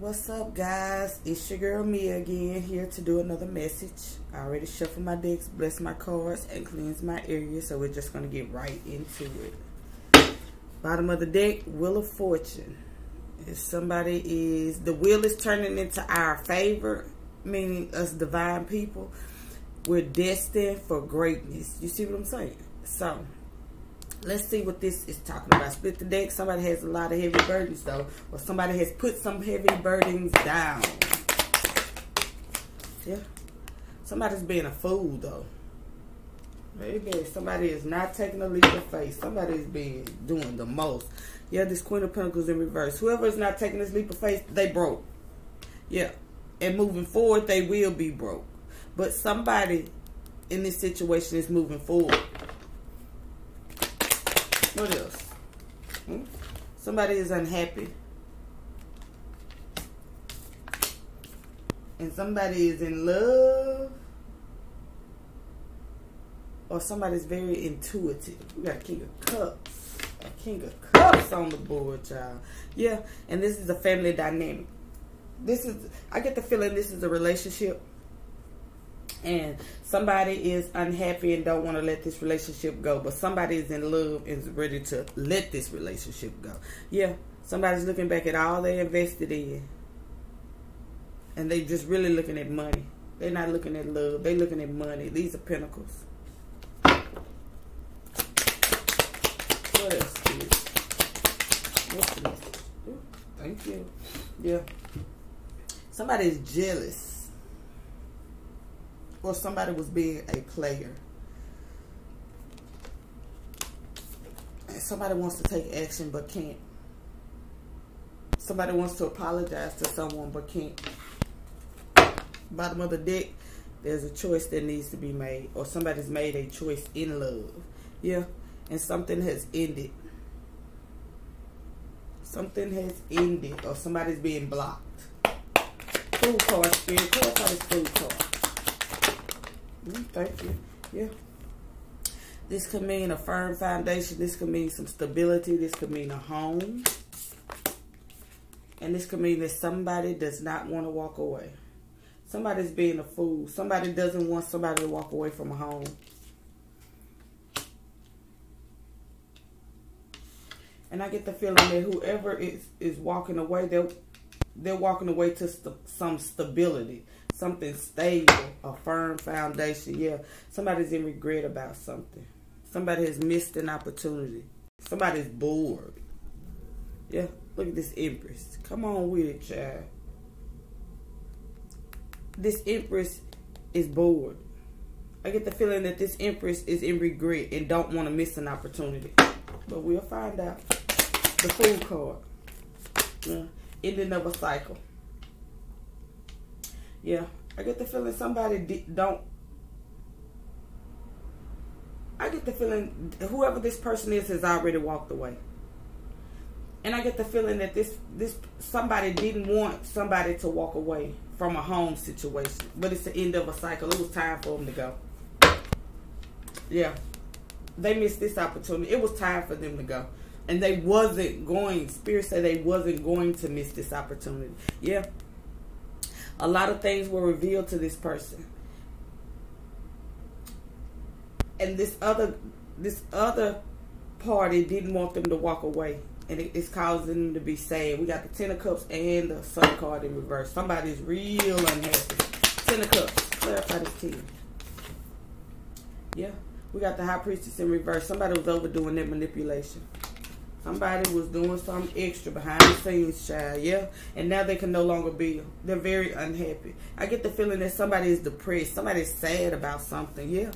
What's up, guys? It's your girl Mia again, here to do another message. I already shuffled my decks, blessed my cards, and cleansed my area, so we're just going to get right into it. Bottom of the deck, Wheel of Fortune. If somebody is, the wheel is turning into our favor, meaning us divine people, we're destined for greatness. You see what I'm saying? So, let's see what this is talking about. Split the deck. Somebody has a lot of heavy burdens, though. Or somebody has put some heavy burdens down. Yeah. Somebody's being a fool, though. Maybe somebody is not taking a leap of faith. Somebody is being doing the most. Yeah, this Queen of Pentacles in reverse. Whoever is not taking this leap of faith, they broke. Yeah. And moving forward, they will be broke. But somebody in this situation is moving forward. What else? Hmm? Somebody is unhappy. And somebody is in love. Or somebody's very intuitive. We got a king of cups. A king of cups on the board, child. Yeah, and this is a family dynamic. This is, I get the feeling this is a relationship and somebody is unhappy and don't want to let this relationship go but somebody is in love and is ready to let this relationship go. Yeah somebody's looking back at all they invested in and they just really looking at money. They're not looking at love they're looking at money. These are pentacles what else is what's thank you. Yeah. Somebody's jealous or somebody was being a player. And somebody wants to take action but can't. Somebody wants to apologize to someone but can't. Bottom of the deck, there's a choice that needs to be made. Or somebody's made a choice in love. Yeah. And something has ended. Something has ended. Or somebody's being blocked. Fool card, spirit. Call out this fool card. Mm, thank you. Yeah. This could mean a firm foundation. This could mean some stability. This could mean a home. And this could mean that somebody does not want to walk away. Somebody's being a fool. Somebody doesn't want somebody to walk away from a home. And I get the feeling that whoever is, is walking away, they're, they're walking away to st some stability something stable, a firm foundation. Yeah, somebody's in regret about something. Somebody has missed an opportunity. Somebody's bored. Yeah, look at this Empress. Come on with it, child. This Empress is bored. I get the feeling that this Empress is in regret and don't want to miss an opportunity. But we'll find out. The Fool card. Yeah. Ending of a cycle. Yeah, I get the feeling somebody don't. I get the feeling whoever this person is has already walked away. And I get the feeling that this this somebody didn't want somebody to walk away from a home situation, but it's the end of a cycle. It was time for them to go. Yeah, they missed this opportunity. It was time for them to go, and they wasn't going. Spirit said they wasn't going to miss this opportunity. Yeah, a lot of things were revealed to this person. And this other this other party didn't want them to walk away. And it, it's causing them to be sad. We got the Ten of Cups and the Sun card in reverse. Somebody's real unhappy. Ten of Cups. Clarify this ten. Yeah. We got the High Priestess in reverse. Somebody was overdoing their manipulation. Somebody was doing something extra behind the scenes, child. Yeah. And now they can no longer be. They're very unhappy. I get the feeling that somebody is depressed. Somebody's sad about something. Yeah.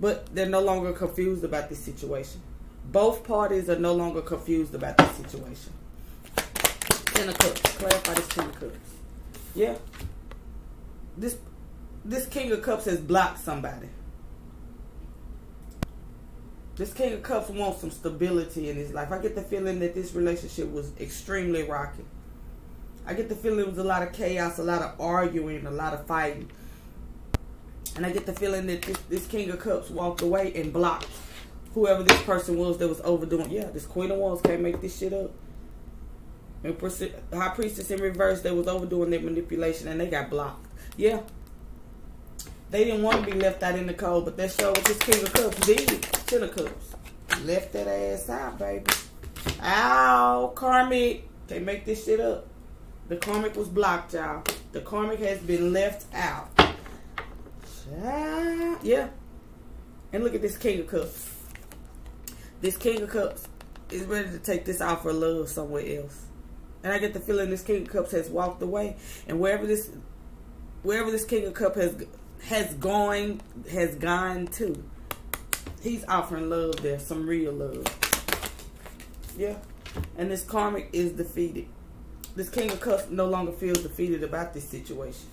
But they're no longer confused about this situation. Both parties are no longer confused about this situation. Ten of Cups. Clarify this Ten of Cups. Yeah. This this King of Cups has blocked somebody. This King of Cups wants some stability in his life. I get the feeling that this relationship was extremely rocky. I get the feeling it was a lot of chaos, a lot of arguing, a lot of fighting. And I get the feeling that this, this King of Cups walked away and blocked whoever this person was that was overdoing. Yeah, this Queen of Wands can't make this shit up. And High Priestess in reverse, they was overdoing their manipulation and they got blocked. Yeah. They didn't want to be left out in the cold, but that show with this King of Cups did. Ten of Cups. Left that ass out, baby. Ow, Karmic. They make this shit up. The Karmic was blocked, y'all. The Karmic has been left out. Yeah. And look at this King of Cups. This King of Cups is ready to take this out for love somewhere else. And I get the feeling this King of Cups has walked away. And wherever this wherever this King of Cups has has going has gone to, he's offering love there, some real love. Yeah. And this karmic is defeated. This King of Cups no longer feels defeated about this situation.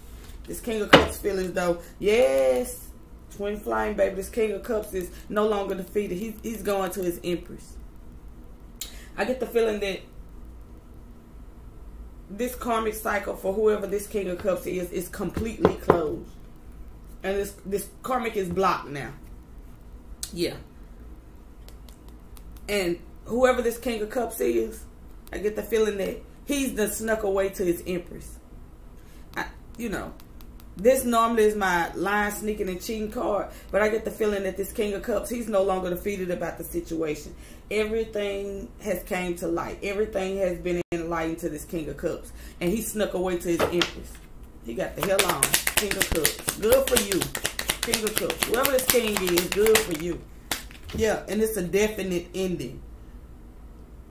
This King of Cups feels though, yes, twin flame baby, this King of Cups is no longer defeated. He's, he's going to his Empress. I get the feeling that this karmic cycle for whoever this King of Cups is is completely closed. And this this karmic is blocked now. Yeah. And whoever this King of Cups is, I get the feeling that he's the snuck away to his Empress. I, you know, this normally is my line sneaking and cheating card, but I get the feeling that this King of Cups, he's no longer defeated about the situation. Everything has came to light. Everything has been enlightened to this King of Cups. And he snuck away to his Empress. He got the hell on. King of Cups. Good for you. King of Cups. Whoever this king is, good for you. Yeah, and it's a definite ending.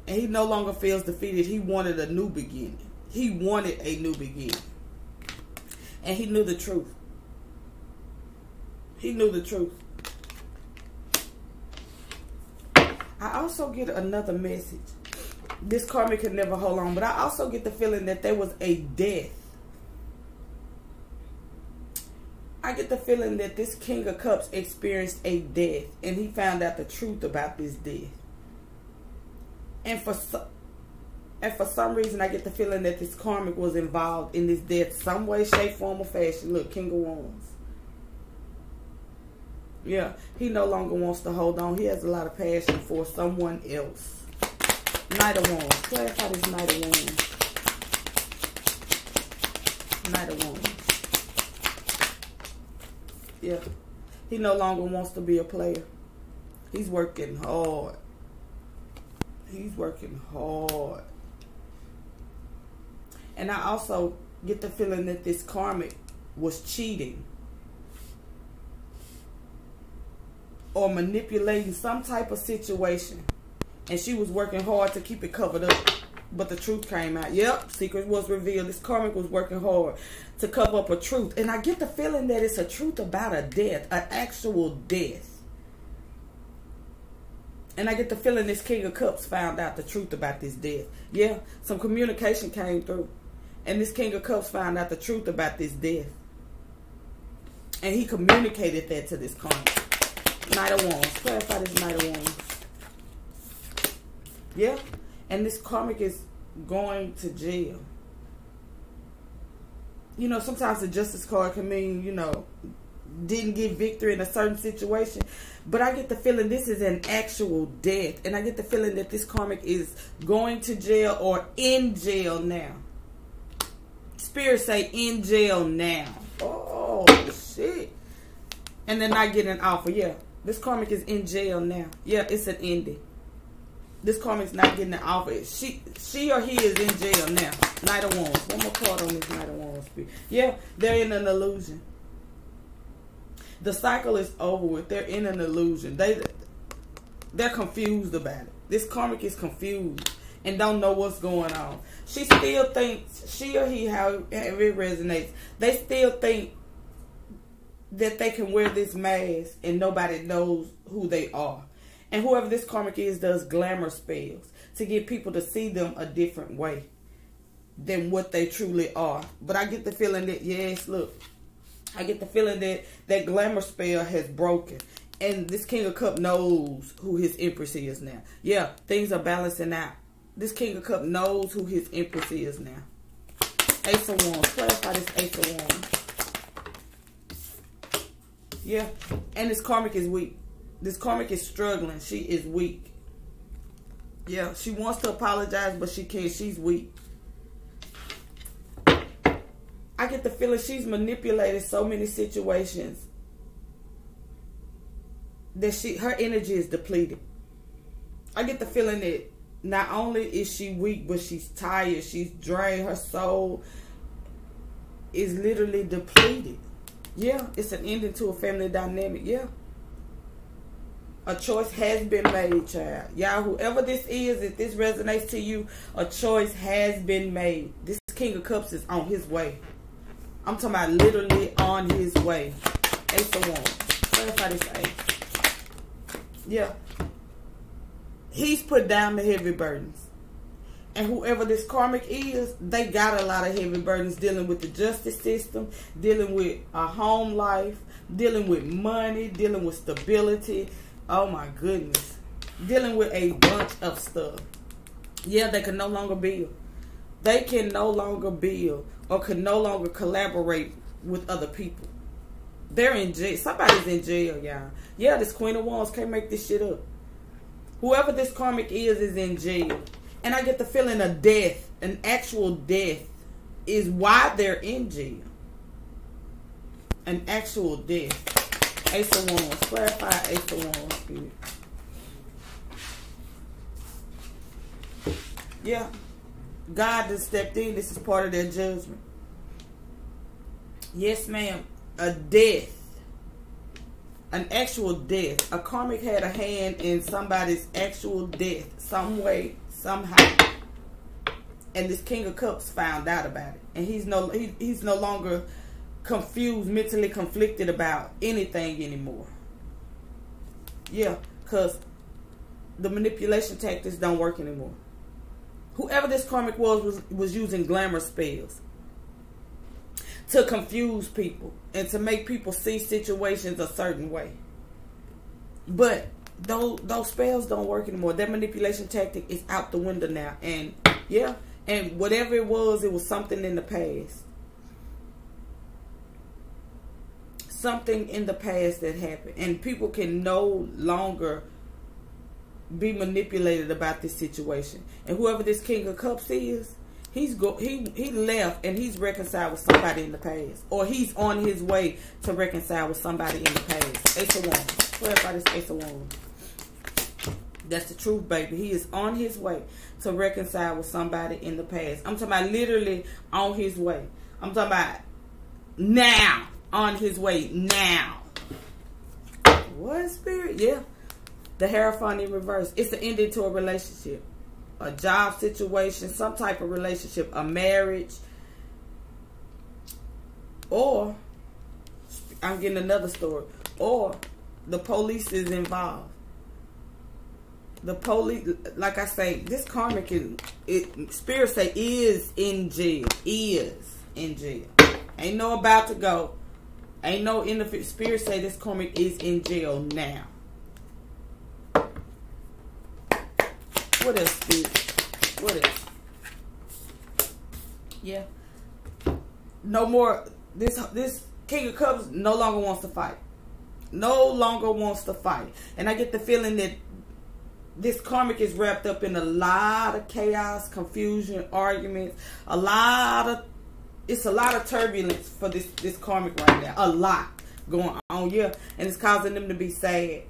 And he no longer feels defeated. He wanted a new beginning. He wanted a new beginning. And he knew the truth. He knew the truth. I also get another message. This karmic could never hold on, but I also get the feeling that there was a death. I get the feeling that this King of Cups experienced a death and he found out the truth about this death. And for so, and for some reason, I get the feeling that this karmic was involved in this death, some way, shape, form, or fashion. Look, King of Wands. Yeah, he no longer wants to hold on. He has a lot of passion for someone else. Knight of Wands. Clarify this Knight of Wands. Knight of Wands. Yeah. He no longer wants to be a player. He's working hard. He's working hard. And I also get the feeling that this karmic was cheating or manipulating some type of situation. And she was working hard to keep it covered up. But the truth came out. Yep, secret was revealed. This karmic was working hard to cover up a truth. And I get the feeling that it's a truth about a death, an actual death. And I get the feeling this King of Cups found out the truth about this death. Yeah, some communication came through. And this King of Cups found out the truth about this death. And he communicated that to this karmic. Knight of Wands. Clarify this Knight of Wands. Yeah. And this karmic is going to jail. You know, sometimes the justice card can mean, you know, didn't get victory in a certain situation. But I get the feeling this is an actual death. And I get the feeling that this karmic is going to jail or in jail now. Spirit say in jail now. Oh, shit. And then not getting an offer. Yeah. This karmic is in jail now. Yeah, it's an ending. This karmic's not getting an offer. She she or he is in jail now. Knight of Wands. One more card on this Knight of Wands. Yeah, they're in an illusion. The cycle is over with. They're in an illusion. They they're confused about it. This karmic is confused and don't know what's going on. She still thinks she or he, how it resonates. They still think that they can wear this mask and nobody knows who they are. And whoever this karmic is does glamour spells to get people to see them a different way than what they truly are. But I get the feeling that, yes, look, I get the feeling that that glamour spell has broken. And this King of Cup knows who his Empress is now. Yeah, things are balancing out. This King of Cup knows who his Empress is now. Ace of Wands. Clarify this Ace of Wands. Yeah. And this karmic is weak. This karmic is struggling. She is weak. Yeah, she wants to apologize, but she can't. She's weak. I get the feeling she's manipulated so many situations that she her energy is depleted. I get the feeling that not only is she weak, but she's tired, she's drained, her soul is literally depleted. Yeah, it's an ending to a family dynamic. Yeah. A choice has been made, child. Y'all, whoever this is, if this resonates to you, a choice has been made. This King of Cups is on his way. I'm talking about literally on his way. Ace of Wands. Clarify this ace. Yeah. He's put down the heavy burdens. And whoever this karmic is, they got a lot of heavy burdens dealing with the justice system, dealing with a home life, dealing with money, dealing with stability. Oh my goodness. Dealing with a bunch of stuff. Yeah, they can no longer build. They can no longer build or can no longer collaborate with other people. They're in jail. Somebody's in jail, y'all. Yeah, this Queen of Wands can't make this shit up. Whoever this karmic is is in jail. And I get the feeling of death, an actual death, is why they're in jail. An actual death. Ace of Wands. Clarify Ace of Wands, spirit. Yeah. God just stepped in. This is part of their judgment. Yes, ma'am. A death. An actual death. A karmic had a hand in somebody's actual death. Some way, somehow. And this King of Cups found out about it. And he's no he, he's no longer confused, mentally conflicted about anything anymore. Yeah, because the manipulation tactics don't work anymore whoever this karmic was was, was using glamour spells to confuse people and to make people see situations a certain way. But those those spells don't work anymore. That manipulation tactic is out the window now. And yeah, and whatever it was, it was something in the past. Something in the past that happened. And people can no longer be manipulated about this situation. And whoever this King of Cups is, he's go he he left and he's reconciled with somebody in the past, or he's on his way to reconcile with somebody in the past. Ace of Wands. Clarify this Ace of Wands. That's the truth, baby. He is on his way to reconcile with somebody in the past. I'm talking about literally on his way. I'm talking about now. On his way now. What spirit? Yeah. The Hierophant in reverse. It's the ending to a relationship, a job situation, some type of relationship, a marriage, or I'm getting another story, or the police is involved. The police, like I say, this karmic is, it, spirit say is in jail, is in jail. Ain't no about to go. Ain't no in the spirit say this karmic is in jail now. What else, dude? What else? Yeah. No more. This this King of Cups no longer wants to fight. No longer wants to fight. And I get the feeling that this karmic is wrapped up in a lot of chaos, confusion, arguments, a lot of it's a lot of turbulence for this this karmic right now. A lot going on, yeah, and it's causing them to be sad.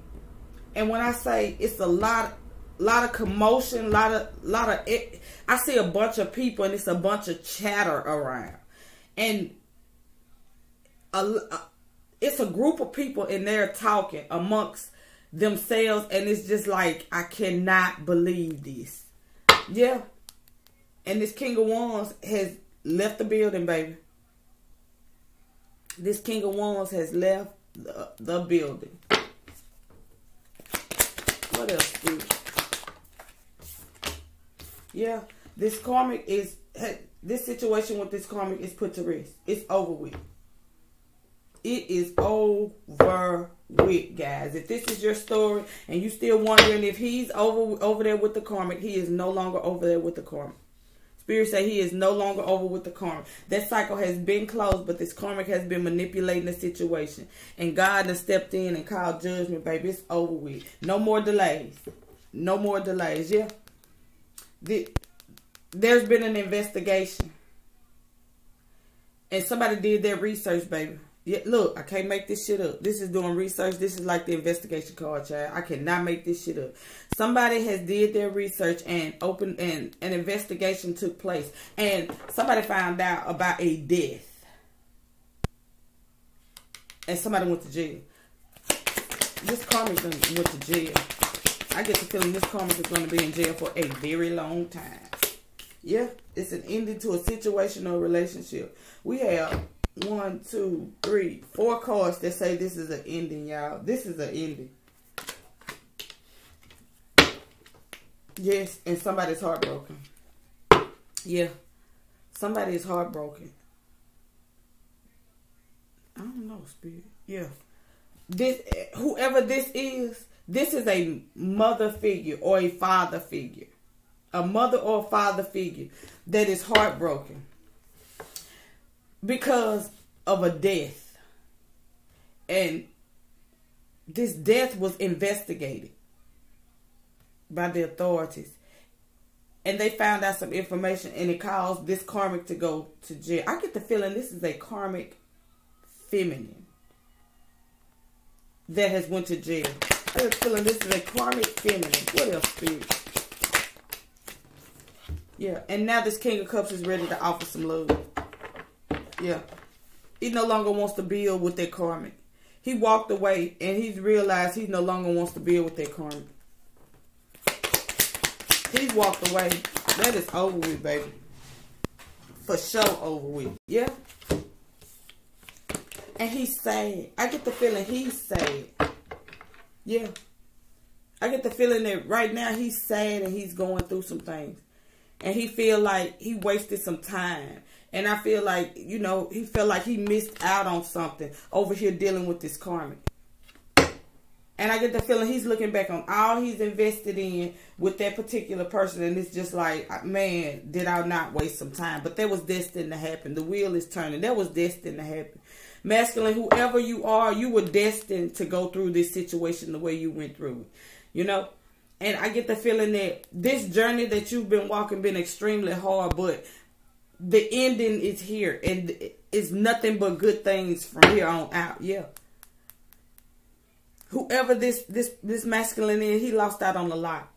And when I say it's a lot lot of commotion, lot of lot of it. I see a bunch of people and it's a bunch of chatter around, and a, it's a group of people and they're talking amongst themselves, and it's just like I cannot believe this. Yeah, and this King of Wands has left the building, baby. This King of Wands has left the, the building. What else, dude? Yeah, this karmic is this situation with this karmic is put to rest. It's over with. It is over with, guys. If this is your story and you still wondering if he's over over there with the karmic, he is no longer over there with the karmic. Spirit say he is no longer over with the karmic. That cycle has been closed, but this karmic has been manipulating the situation. And God has stepped in and called judgment, baby. It's over with. No more delays. No more delays. Yeah the, there's been an investigation. And somebody did their research, baby. Yeah, look, I can't make this shit up. This is doing research. This is like the investigation card, child. I cannot make this shit up. Somebody has did their research and open and an investigation took place, and somebody found out about a death, and somebody went to jail. This karmic went to jail. I get the feeling this karmic is going to be in jail for a very long time. Yeah, it's an ending to a situation or relationship. We have one, two, three, four cards that say this is an ending, y'all. This is an ending. Yes, and somebody's heartbroken. Yeah, somebody is heartbroken. I don't know, spirit. Yeah, this whoever this is, this is a mother figure or a father figure, a mother or father figure that is heartbroken because of a death. And this death was investigated by the authorities. And they found out some information and it caused this karmic to go to jail. I get the feeling this is a karmic feminine that has went to jail. I get the feeling this is a karmic feminine. What else, spirit? Yeah, and now this King of Cups is ready to offer some love. Yeah. He no longer wants to build with that karmic. He walked away and he's realized he no longer wants to build with that karmic. He's walked away. That is over with, baby. For sure over with. Yeah. And he's sad. I get the feeling he's sad. Yeah. I get the feeling that right now he's sad and he's going through some things. And he feel like he wasted some time. And I feel like, you know, he felt like he missed out on something over here dealing with this karmic. And I get the feeling he's looking back on all he's invested in with that particular person. And it's just like, man, did I not waste some time? But that was destined to happen. The wheel is turning. That was destined to happen. Masculine, whoever you are, you were destined to go through this situation the way you went through it. You know? And I get the feeling that this journey that you've been walking been extremely hard, but the ending is here and it's nothing but good things from here on out. Yeah. Whoever this this this masculine is, he lost out on a lot.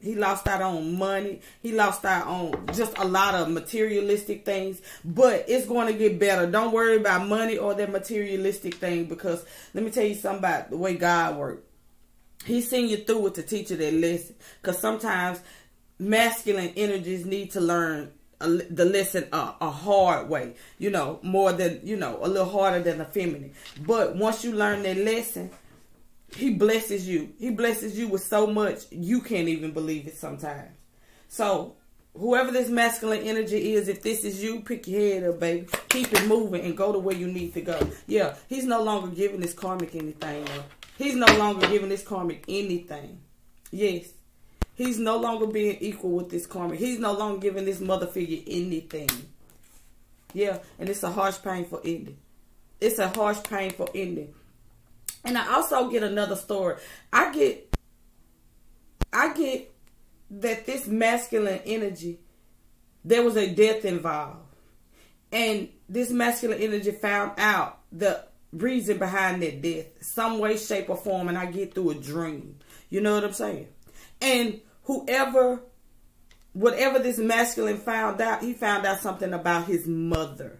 He lost out on money. He lost out on just a lot of materialistic things. But it's going to get better. Don't worry about money or that materialistic thing because let me tell you something about the way God works. He's seeing you through it to teach you that lesson. Because sometimes masculine energies need to learn a, the lesson a, a, hard way, you know, more than, you know, a little harder than the feminine. But once you learn that lesson, he blesses you. He blesses you with so much, you can't even believe it sometimes. So, whoever this masculine energy is, if this is you, pick your head up, baby. Keep it moving and go to where you need to go. Yeah, he's no longer giving this karmic anything. He's no longer giving this karmic anything. Yes. He's no longer being equal with this karma. He's no longer giving this mother figure anything. Yeah, and it's a harsh, painful ending. It's a harsh, painful ending. And I also get another story. I get, I get that this masculine energy, there was a death involved. And this masculine energy found out the reason behind that death, some way, shape, or form, and I get through a dream. You know what I'm saying? And whoever, whatever this masculine found out, he found out something about his mother.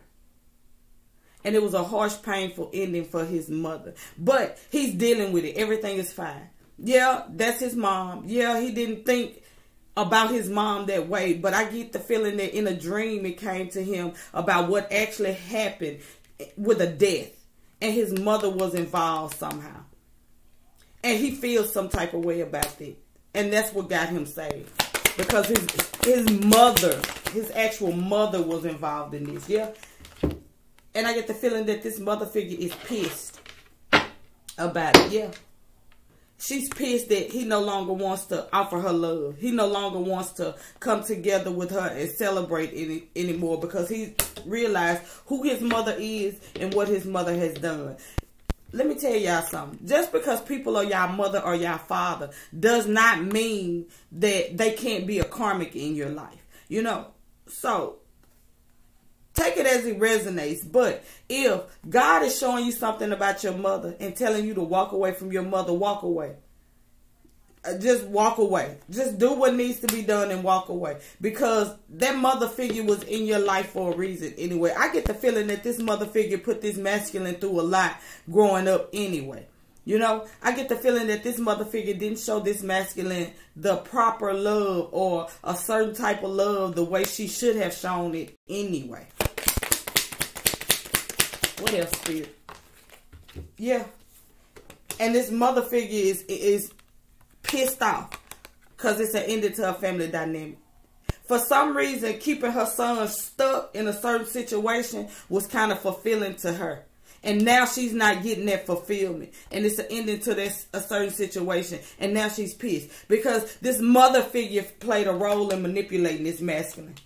And it was a harsh, painful ending for his mother. But he's dealing with it. Everything is fine. Yeah, that's his mom. Yeah, he didn't think about his mom that way. But I get the feeling that in a dream it came to him about what actually happened with a death. And his mother was involved somehow. And he feels some type of way about it. And that's what got him saved. Because his his mother, his actual mother was involved in this. Yeah. And I get the feeling that this mother figure is pissed about it. Yeah. She's pissed that he no longer wants to offer her love. He no longer wants to come together with her and celebrate any anymore because he realized who his mother is and what his mother has done let me tell y'all something. Just because people are y'all mother or y'all father does not mean that they can't be a karmic in your life. You know, so take it as it resonates. But if God is showing you something about your mother and telling you to walk away from your mother, walk away. Just walk away. Just do what needs to be done and walk away. Because that mother figure was in your life for a reason anyway. I get the feeling that this mother figure put this masculine through a lot growing up anyway. You know, I get the feeling that this mother figure didn't show this masculine the proper love or a certain type of love the way she should have shown it anyway. What else, Spirit? Yeah. And this mother figure is is pissed off because it's an ending to her family dynamic. For some reason, keeping her son stuck in a certain situation was kind of fulfilling to her. And now she's not getting that fulfillment. And it's an ending to this a certain situation. And now she's pissed. Because this mother figure played a role in manipulating this masculine.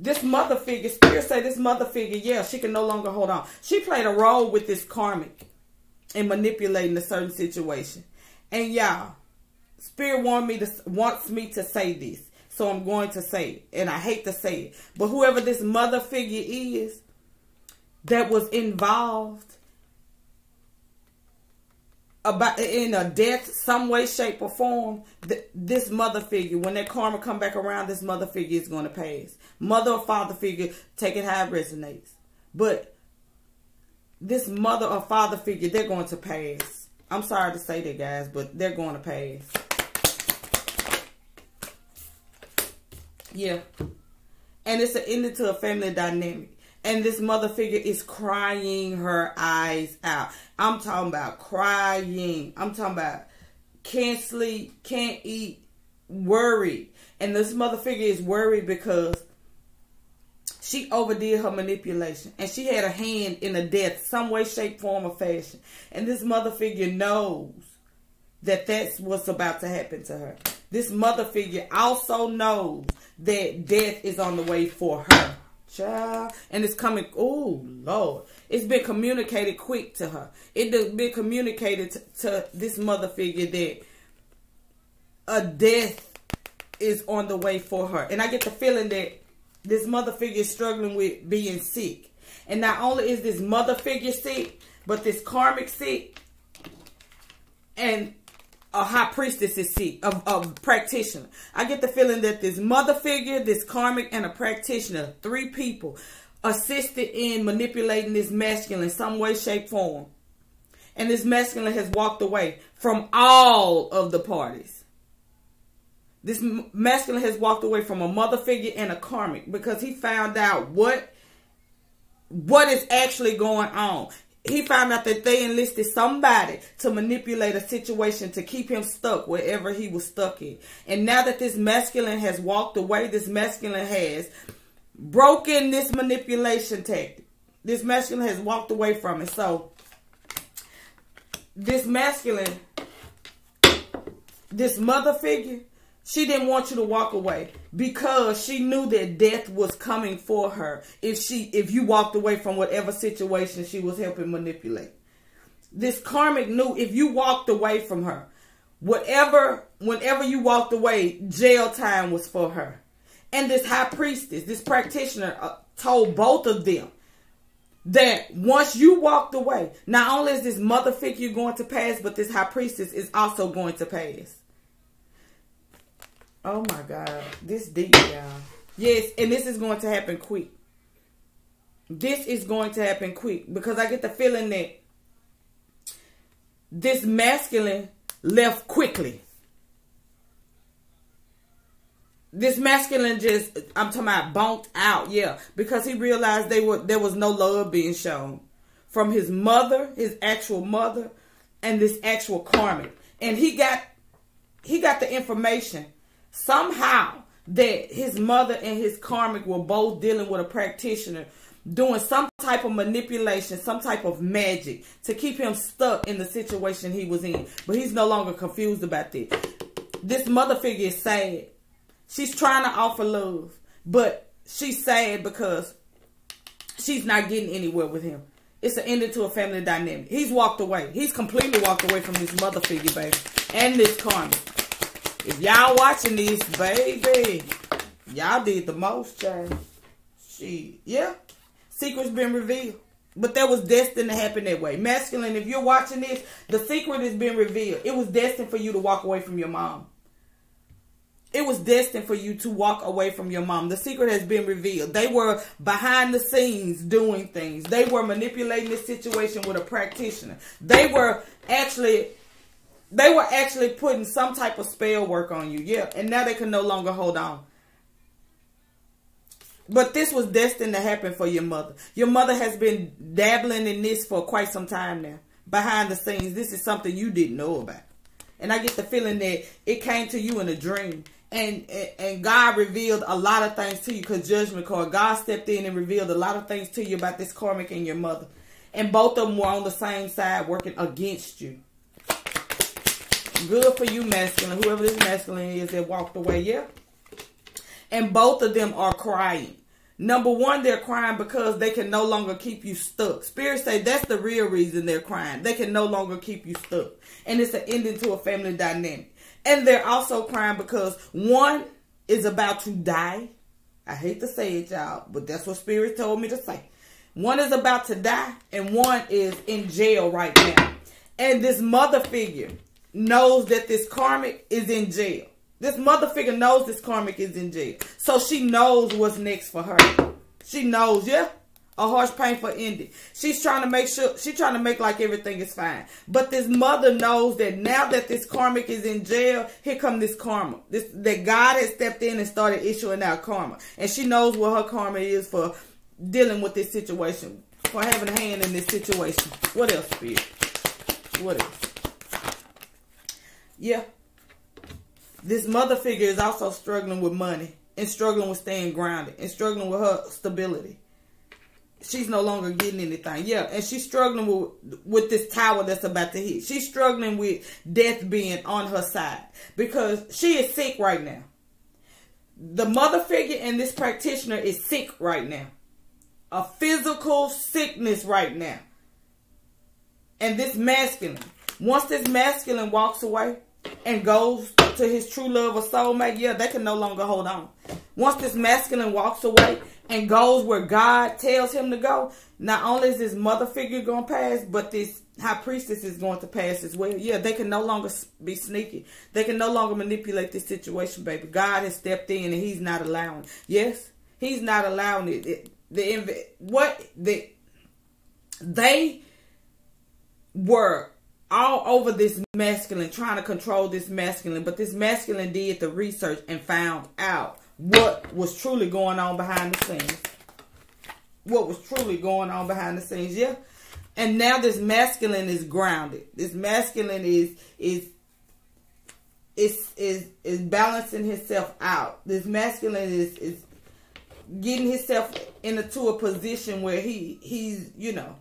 This mother figure, Spirit say this mother figure, yeah, she can no longer hold on. She played a role with this karmic in manipulating a certain situation. And y'all, Spirit want me to wants me to say this. So I'm going to say it. And I hate to say it. But whoever this mother figure is, that was involved about in a death some way shape or form th this mother figure when that karma come back around this mother figure is going to pass mother or father figure take it how it resonates but this mother or father figure they're going to pass i'm sorry to say that guys but they're going to pass yeah and it's an ending to a family dynamic and this mother figure is crying her eyes out. I'm talking about crying. I'm talking about can't sleep, can't eat, worried. And this mother figure is worried because she overdid her manipulation and she had a hand in a death, some way, shape, form, or fashion. And this mother figure knows that that's what's about to happen to her. This mother figure also knows that death is on the way for her. Child. And it's coming, oh, Lord. It's been communicated quick to her. It's been communicated to, to this mother figure that a death is on the way for her. And I get the feeling that this mother figure is struggling with being sick. And not only is this mother figure sick, but this karmic sick. And a high priestess is sick, a, a practitioner. I get the feeling that this mother figure, this karmic, and a practitioner, three people, assisted in manipulating this masculine some way, shape, form. And this masculine has walked away from all of the parties. This masculine has walked away from a mother figure and a karmic because he found out what what is actually going on he found out that they enlisted somebody to manipulate a situation to keep him stuck wherever he was stuck in. And now that this masculine has walked away, this masculine has broken this manipulation tactic. This masculine has walked away from it. So, this masculine, this mother figure, she didn't want you to walk away because she knew that death was coming for her if she if you walked away from whatever situation she was helping manipulate. This karmic knew if you walked away from her, whatever whenever you walked away, jail time was for her. And this high priestess, this practitioner uh, told both of them that once you walked away, not only is this mother figure going to pass, but this high priestess is also going to pass. Oh my God. This deep, y'all. Yes, and this is going to happen quick. This is going to happen quick because I get the feeling that this masculine left quickly. This masculine just, I'm talking about bonked out, yeah, because he realized they were there was no love being shown from his mother, his actual mother, and this actual karmic, and he got he got the information somehow that his mother and his karmic were both dealing with a practitioner doing some type of manipulation, some type of magic to keep him stuck in the situation he was in. But he's no longer confused about this. This mother figure is sad. She's trying to offer love, but she's sad because she's not getting anywhere with him. It's an ending to a family dynamic. He's walked away. He's completely walked away from this mother figure, baby, and this karmic. If y'all watching this, baby, y'all did the most, child. She, yeah. Secret's been revealed. But that was destined to happen that way. Masculine, if you're watching this, the secret has been revealed. It was destined for you to walk away from your mom. It was destined for you to walk away from your mom. The secret has been revealed. They were behind the scenes doing things. They were manipulating the situation with a practitioner. They were actually they were actually putting some type of spell work on you. Yeah, and now they can no longer hold on. But this was destined to happen for your mother. Your mother has been dabbling in this for quite some time now. Behind the scenes, this is something you didn't know about. And I get the feeling that it came to you in a dream. And, and, God revealed a lot of things to you because judgment card. God stepped in and revealed a lot of things to you about this karmic and your mother. And both of them were on the same side working against you. Good for you, masculine. Whoever this masculine is that walked away, yeah and both of them are crying. Number one, they're crying because they can no longer keep you stuck. Spirit say that's the real reason they're crying. They can no longer keep you stuck. And it's an ending to a family dynamic. And they're also crying because one is about to die. I hate to say it, y'all, but that's what Spirit told me to say. One is about to die, and one is in jail right now. And this mother figure knows that this karmic is in jail. This mother figure knows this karmic is in jail. So she knows what's next for her. She knows, yeah? A harsh, painful ending. She's trying to make sure, she's trying to make like everything is fine. But this mother knows that now that this karmic is in jail, here come this karma. This That God has stepped in and started issuing out karma. And she knows what her karma is for dealing with this situation. For having a hand in this situation. What else, Spirit? What else? Yeah. This mother figure is also struggling with money and struggling with staying grounded and struggling with her stability. She's no longer getting anything. Yeah, and she's struggling with with this tower that's about to hit. She's struggling with death being on her side because she is sick right now. The mother figure and this practitioner is sick right now. A physical sickness right now. And this masculine, once this masculine walks away and goes to his true love or soulmate, yeah, they can no longer hold on. Once this masculine walks away and goes where God tells him to go, not only is this mother figure going to pass, but this high priestess is going to pass as well. Yeah, they can no longer be sneaky. They can no longer manipulate this situation, baby. God has stepped in and he's not allowing. Yes, he's not allowing it. it the what the they were all over this masculine, trying to control this masculine. But this masculine did the research and found out what was truly going on behind the scenes. What was truly going on behind the scenes, yeah. And now this masculine is grounded. This masculine is is is is is balancing himself out. This masculine is is getting himself into a position where he he's you know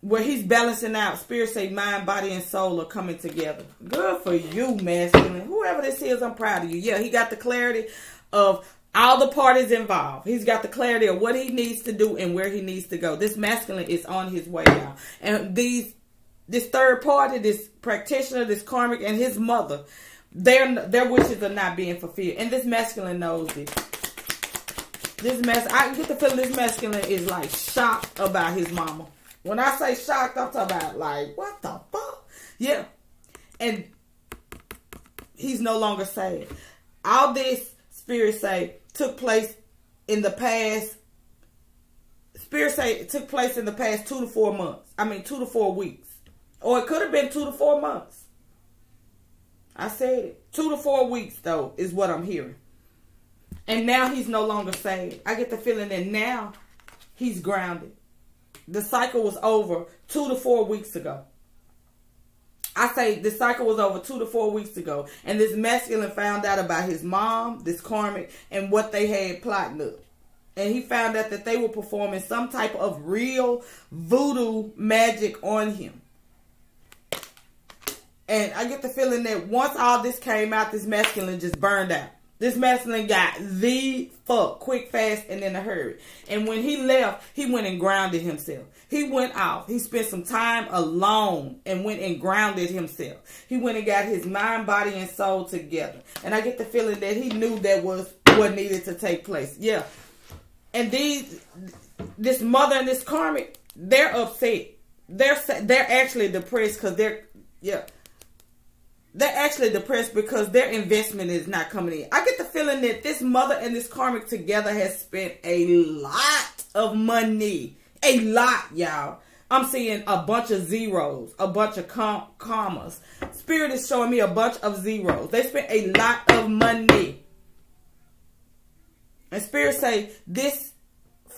where he's balancing out. Spirit say mind, body, and soul are coming together. Good for you, masculine. Whoever this is, I'm proud of you. Yeah, he got the clarity of all the parties involved. He's got the clarity of what he needs to do and where he needs to go. This masculine is on his way now. And these this third party, this practitioner, this karmic, and his mother, their their wishes are not being fulfilled. And this masculine knows this. This mess, I can get the feeling this masculine is like shocked about his mama. When I say shocked, I'm talking about like, what the fuck? Yeah. And he's no longer sad. All this, Spirit say, took place in the past. Spirit say it took place in the past two to four months. I mean, two to four weeks. Or it could have been two to four months. I said it. Two to four weeks, though, is what I'm hearing. And now he's no longer sad. I get the feeling that now he's grounded the cycle was over two to four weeks ago. I say the cycle was over two to four weeks ago. And this masculine found out about his mom, this karmic, and what they had plotting up. And he found out that they were performing some type of real voodoo magic on him. And I get the feeling that once all this came out, this masculine just burned out. This masculine got the fuck quick, fast, and in a hurry. And when he left, he went and grounded himself. He went off. He spent some time alone and went and grounded himself. He went and got his mind, body, and soul together. And I get the feeling that he knew that was what needed to take place. Yeah. And these this mother and this karmic, they're upset. They're they're actually depressed because they're yeah. They're actually depressed because their investment is not coming in. I get the feeling that this mother and this karmic together has spent a lot of money. A lot, y'all. I'm seeing a bunch of zeros, a bunch of com commas. Spirit is showing me a bunch of zeros. They spent a lot of money. And Spirit say this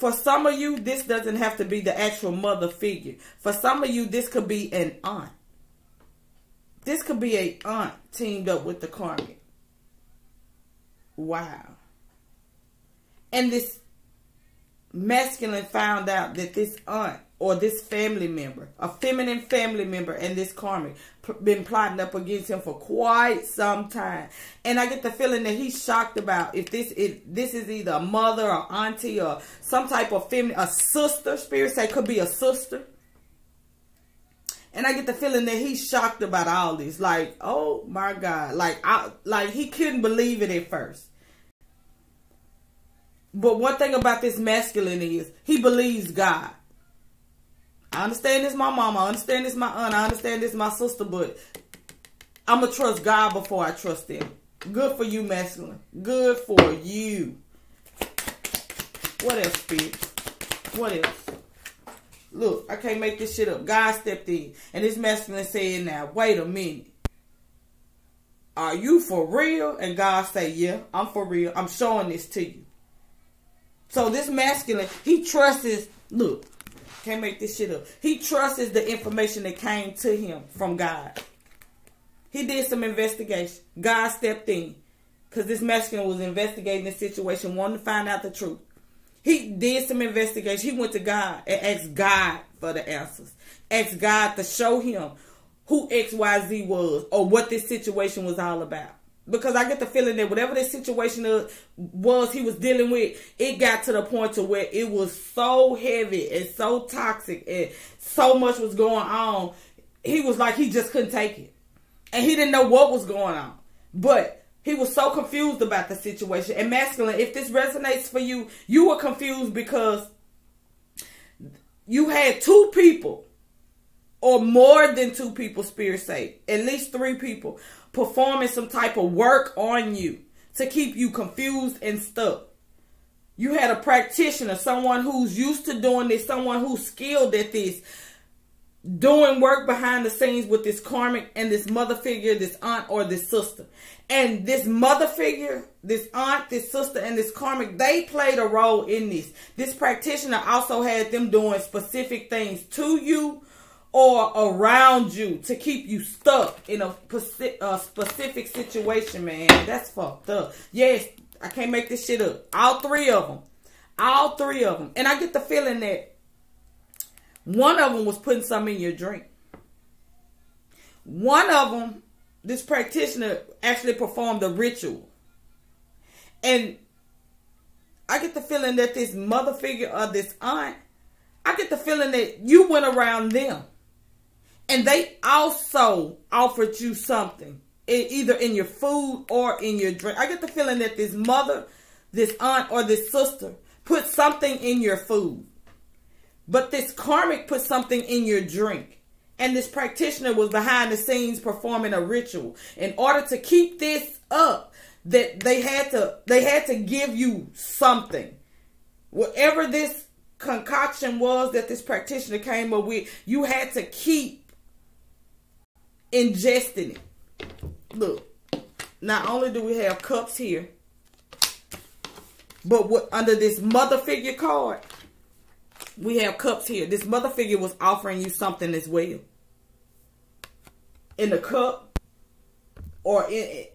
for some of you, this doesn't have to be the actual mother figure. For some of you, this could be an aunt. This could be a aunt teamed up with the karmic. Wow. And this masculine found out that this aunt or this family member, a feminine family member, and this karmic been plotting up against him for quite some time. And I get the feeling that he's shocked about if this is this is either a mother or auntie or some type of feminine, a sister. Spirit say could be a sister. And I get the feeling that he's shocked about all this. Like, oh my God. Like I like he couldn't believe it at first. But one thing about this masculine is he believes God. I understand this my mama. I understand this my aunt. I understand this my sister, but I'm going to trust God before I trust them. Good for you, masculine. Good for you. What else, bitch? What else? Look, I can't make this shit up. God stepped in. And this masculine saying now, wait a minute. Are you for real? And God say, yeah, I'm for real. I'm showing this to you. So this masculine, he trusts, look, can't make this shit up. He trusts the information that came to him from God. He did some investigation. God stepped in. Because this masculine was investigating the situation, wanting to find out the truth. He did some investigation. He went to God and asked God for the answers. Asked God to show him who XYZ was or what this situation was all about because I get the feeling that whatever this situation was he was dealing with, it got to the point to where it was so heavy and so toxic and so much was going on. He was like he just couldn't take it, and he didn't know what was going on. But he was so confused about the situation. And masculine, if this resonates for you, you were confused because you had two people or more than two people, spirit say, at least three people performing some type of work on you to keep you confused and stuck. You had a practitioner, someone who's used to doing this, someone who's skilled at this, doing work behind the scenes with this karmic and this mother figure, this aunt or this sister. And this mother figure, this aunt, this sister, and this karmic, they played a role in this. This practitioner also had them doing specific things to you or around you to keep you stuck in a, a specific situation, man. That's fucked up. Yes, I can't make this shit up. All three of them. All three of them. And I get the feeling that one of them was putting something in your drink. One of them, this practitioner actually performed a ritual. And I get the feeling that this mother figure or this aunt, I get the feeling that you went around them and they also offered you something, either in your food or in your drink. I get the feeling that this mother, this aunt, or this sister put something in your food. But this karmic put something in your drink. And this practitioner was behind the scenes performing a ritual. In order to keep this up, that they had to they had to give you something. Whatever this concoction was that this practitioner came up with, you had to keep ingesting it. Look, not only do we have cups here, but what under this mother figure card, we have cups here. This mother figure was offering you something as well. In the cup, or in,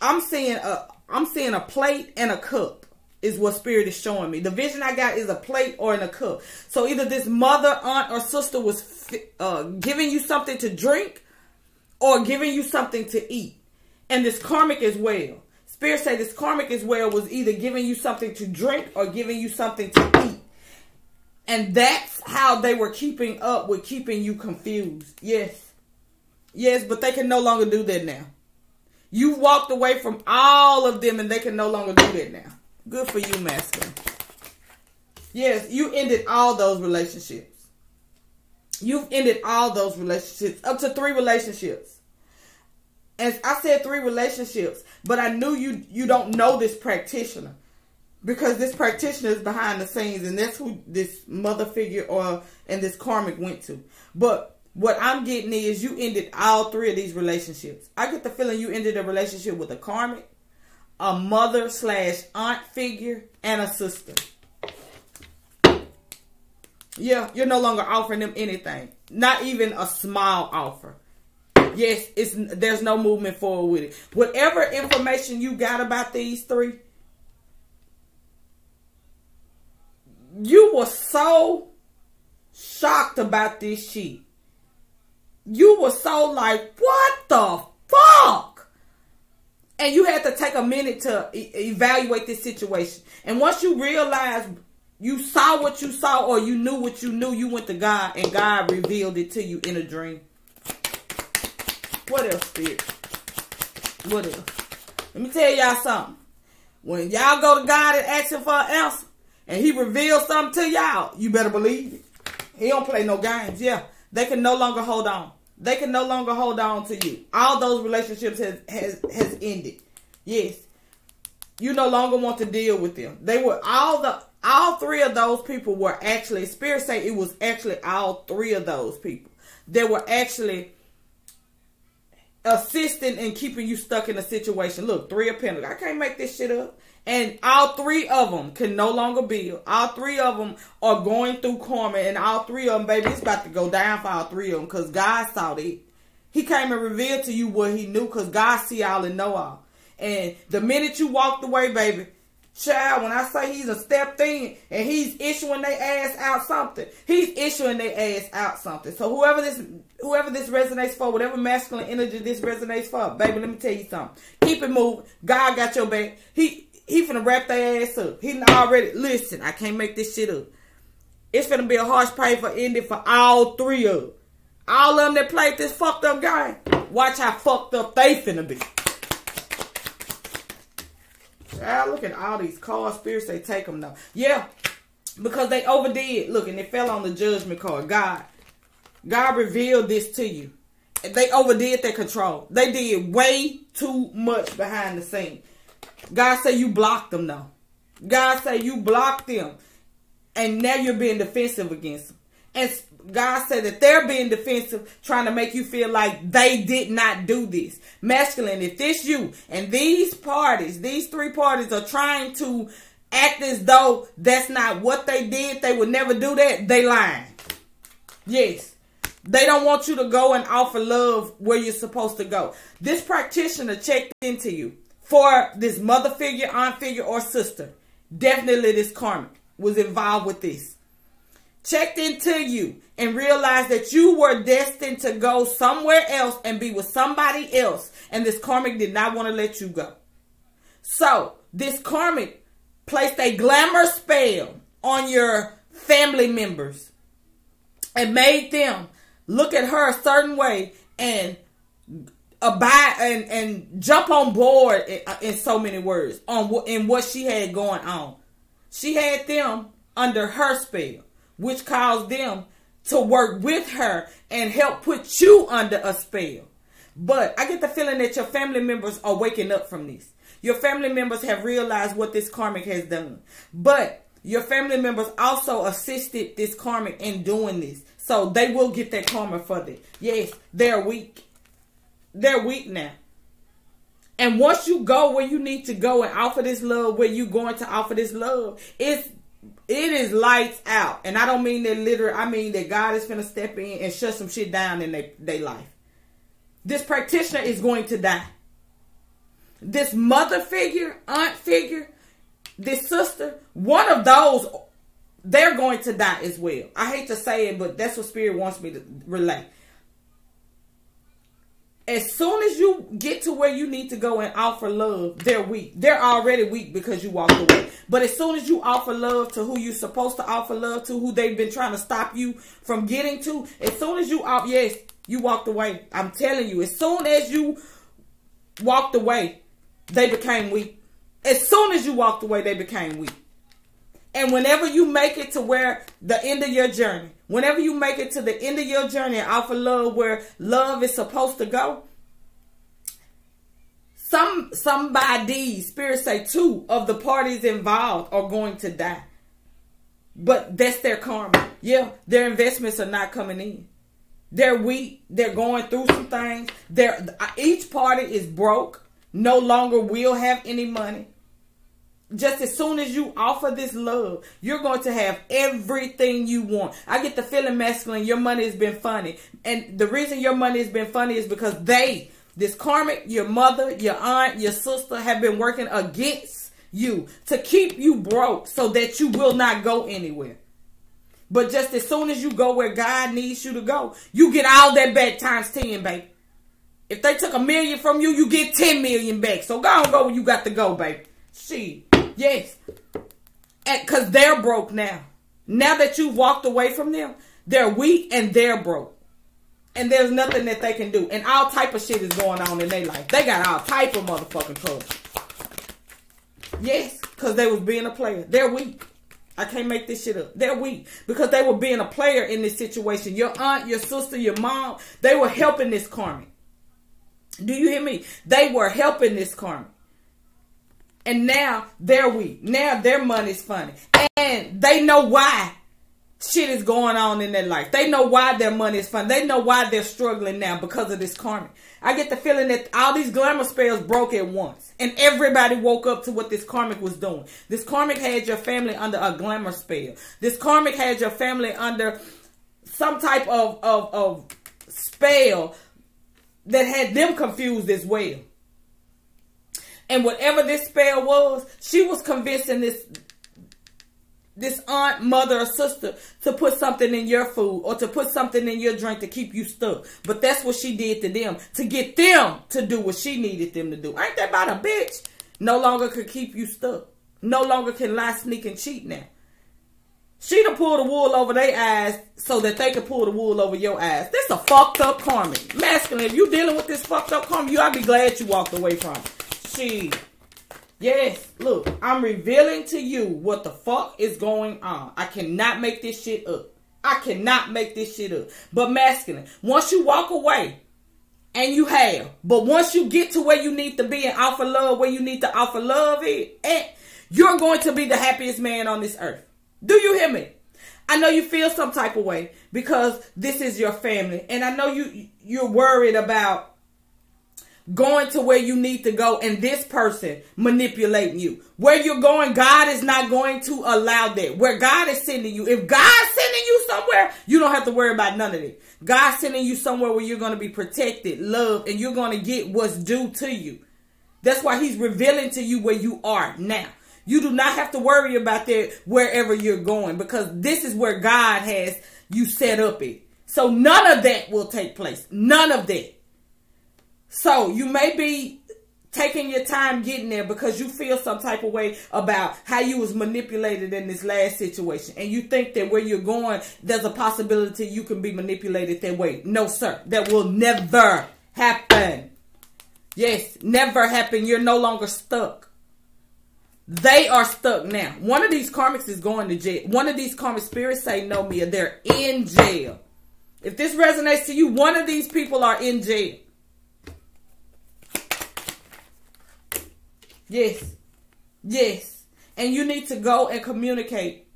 I'm seeing a, I'm seeing a plate and a cup is what spirit is showing me. The vision I got is a plate or in a cup. So either this mother, aunt, or sister was uh, giving you something to drink, or giving you something to eat. And this karmic as well. Spirit say this karmic as well was either giving you something to drink or giving you something to eat. And that's how they were keeping up with keeping you confused. Yes. Yes, but they can no longer do that now. You walked away from all of them and they can no longer do that now. Good for you, masculine. Yes, you ended all those relationships. You've ended all those relationships, up to three relationships. And I said three relationships, but I knew you you don't know this practitioner because this practitioner is behind the scenes, and that's who this mother figure or and this karmic went to. But what I'm getting is you ended all three of these relationships. I get the feeling you ended a relationship with a karmic, a mother slash aunt figure, and a sister. Yeah, you're no longer offering them anything. Not even a small offer. Yes, it's there's no movement forward with it. Whatever information you got about these three, you were so shocked about this shit. You were so like, what the fuck? And you had to take a minute to e evaluate this situation. And once you realized you saw what you saw or you knew what you knew, you went to God and God revealed it to you in a dream. What else, Spirit? What else? Let me tell y'all something. When y'all go to God and ask him for an answer, and he reveals something to y'all, you better believe it. He don't play no games. Yeah, they can no longer hold on. They can no longer hold on to you. All those relationships has has has ended. Yes, you no longer want to deal with them. They were all the all three of those people were actually, Spirit say it was actually all three of those people. They were actually assisting and keeping you stuck in a situation. Look, three of pentacles. I can't make this shit up. And all three of them can no longer build. All three of them are going through karma. And all three of them, baby, it's about to go down for all three of them. Because God saw it. He came and revealed to you what he knew. Because God see all and know all. And the minute you walked away, baby, Child, when I say he's a stepped in and he's issuing their ass out something, he's issuing their ass out something. So whoever this whoever this resonates for, whatever masculine energy this resonates for, baby, let me tell you something. Keep it moving. God got your back. He he finna wrap their ass up. He already listen, I can't make this shit up. It's finna be a harsh pay for ending for all three of them. All of them that played this fucked up game. Watch how fucked up they finna be. Ah, look at all these card spirits. They take them now. Yeah, because they overdid. Look, and it fell on the judgment card. God, God revealed this to you. They overdid their control. They did way too much behind the scene. God say you blocked them though. God say you blocked them. And now you're being defensive against them. And God said that they're being defensive, trying to make you feel like they did not do this. Masculine, if this you and these parties, these three parties are trying to act as though that's not what they did, they would never do that, they lying. Yes. They don't want you to go and offer love where you're supposed to go. This practitioner checked into you for this mother figure, aunt figure, or sister. Definitely this karmic was involved with this checked into you and realized that you were destined to go somewhere else and be with somebody else. And this karmic did not want to let you go. So this karmic placed a glamour spell on your family members and made them look at her a certain way and abide and, and jump on board in, uh, in so many words on what in what she had going on. She had them under her spell which caused them to work with her and help put you under a spell. But I get the feeling that your family members are waking up from this. Your family members have realized what this karmic has done. But your family members also assisted this karmic in doing this. So they will get that karma for this. Yes, they're weak. They're weak now. And once you go where you need to go and offer this love, where you're going to offer this love, it's it is lights out. And I don't mean that literal. I mean that God is going to step in and shut some shit down in their they life. This practitioner is going to die. This mother figure, aunt figure, this sister, one of those, they're going to die as well. I hate to say it, but that's what Spirit wants me to relay as soon as you get to where you need to go and offer love, they're weak. They're already weak because you walked away. But as soon as you offer love to who you're supposed to offer love to, who they've been trying to stop you from getting to, as soon as you off, yes, you walked away. I'm telling you, as soon as you walked away, they became weak. As soon as you walked away, they became weak. And whenever you make it to where the end of your journey, whenever you make it to the end of your journey off of love where love is supposed to go, some somebody, spirit say two of the parties involved are going to die. But that's their karma. Yeah, their investments are not coming in. They're weak. They're going through some things. They're each party is broke. No longer will have any money just as soon as you offer this love, you're going to have everything you want. I get the feeling masculine, your money has been funny. And the reason your money has been funny is because they, this karmic, your mother, your aunt, your sister have been working against you to keep you broke so that you will not go anywhere. But just as soon as you go where God needs you to go, you get all that back times 10, baby. If they took a million from you, you get 10 million back. So go and go where you got to go, baby. See. Yes. Because they're broke now. Now that you've walked away from them, they're weak and they're broke. And there's nothing that they can do. And all type of shit is going on in their life. They got all type of motherfucking colors. Yes, because they was being a player. They're weak. I can't make this shit up. They're weak because they were being a player in this situation. Your aunt, your sister, your mom, they were helping this karmic. Do you hear me? They were helping this karmic. And now they're weak. Now their money's funny. And they know why shit is going on in their life. They know why their money is funny. They know why they're struggling now because of this karmic. I get the feeling that all these glamour spells broke at once. And everybody woke up to what this karmic was doing. This karmic had your family under a glamour spell. This karmic had your family under some type of, of, of spell that had them confused as well. And whatever this spell was, she was convincing this this aunt, mother, or sister to put something in your food or to put something in your drink to keep you stuck. But that's what she did to them to get them to do what she needed them to do. Ain't that about a bitch? No longer could keep you stuck. No longer can lie, sneak, and cheat now. She done pulled the wool over their eyes so that they could pull the wool over your eyes. This a fucked up karma. Masculine, if you dealing with this fucked up karma, you ought to be glad you walked away from it. She, yes, look, I'm revealing to you what the fuck is going on. I cannot make this shit up. I cannot make this shit up. But masculine, once you walk away, and you have, but once you get to where you need to be and offer love where you need to offer love it, and you're going to be the happiest man on this earth. Do you hear me? I know you feel some type of way because this is your family, and I know you you're worried about going to where you need to go and this person manipulating you. Where you're going, God is not going to allow that. Where God is sending you, if God's sending you somewhere, you don't have to worry about none of it. God's sending you somewhere where you're going to be protected, loved, and you're going to get what's due to you. That's why he's revealing to you where you are now. You do not have to worry about that wherever you're going because this is where God has you set up it. So none of that will take place. None of that. So you may be taking your time getting there because you feel some type of way about how you was manipulated in this last situation. And you think that where you're going there's a possibility you can be manipulated that way. No sir. That will never happen. Yes never happen. You're no longer stuck. They are stuck now. One of these karmics is going to jail. One of these karmic spirits say no mia they're in jail. If this resonates to you one of these people are in jail Yes. Yes. And you need to go and communicate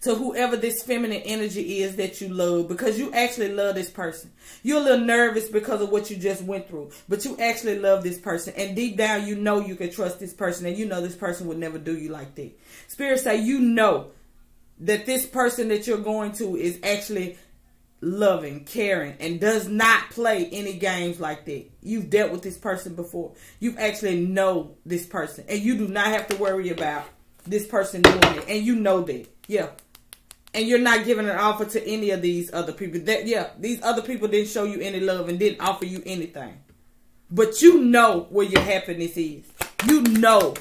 to whoever this feminine energy is that you love because you actually love this person. You're a little nervous because of what you just went through, but you actually love this person. And deep down, you know you can trust this person and you know this person would never do you like that. Spirit say you know that this person that you're going to is actually loving, caring, and does not play any games like that. You've dealt with this person before. You actually know this person. And you do not have to worry about this person doing it. And you know that. Yeah. And you're not giving an offer to any of these other people. That yeah, these other people didn't show you any love and didn't offer you anything. But you know where your happiness is. You know.